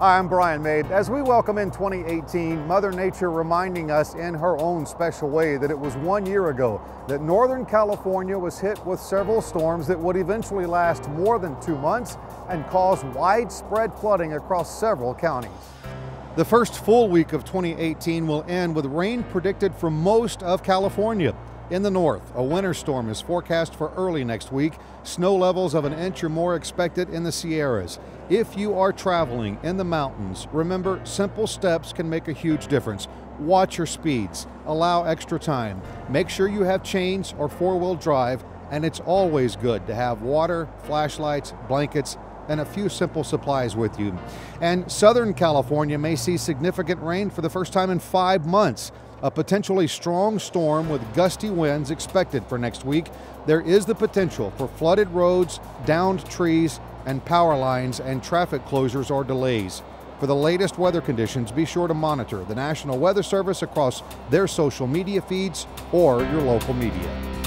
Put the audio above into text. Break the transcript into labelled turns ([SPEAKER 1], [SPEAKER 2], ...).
[SPEAKER 1] Hi, I'm Brian Maid. As we welcome in 2018, Mother Nature reminding us in her own special way that it was one year ago that Northern California was hit with several storms that would eventually last more than two months and cause widespread flooding across several counties. The first full week of 2018 will end with rain predicted for most of California. In the north, a winter storm is forecast for early next week. Snow levels of an inch or more expected in the Sierras. If you are traveling in the mountains, remember simple steps can make a huge difference. Watch your speeds, allow extra time, make sure you have chains or four wheel drive, and it's always good to have water, flashlights, blankets, and a few simple supplies with you. And Southern California may see significant rain for the first time in five months. A potentially strong storm with gusty winds expected for next week. There is the potential for flooded roads, downed trees, and power lines, and traffic closures or delays. For the latest weather conditions, be sure to monitor the National Weather Service across their social media feeds or your local media.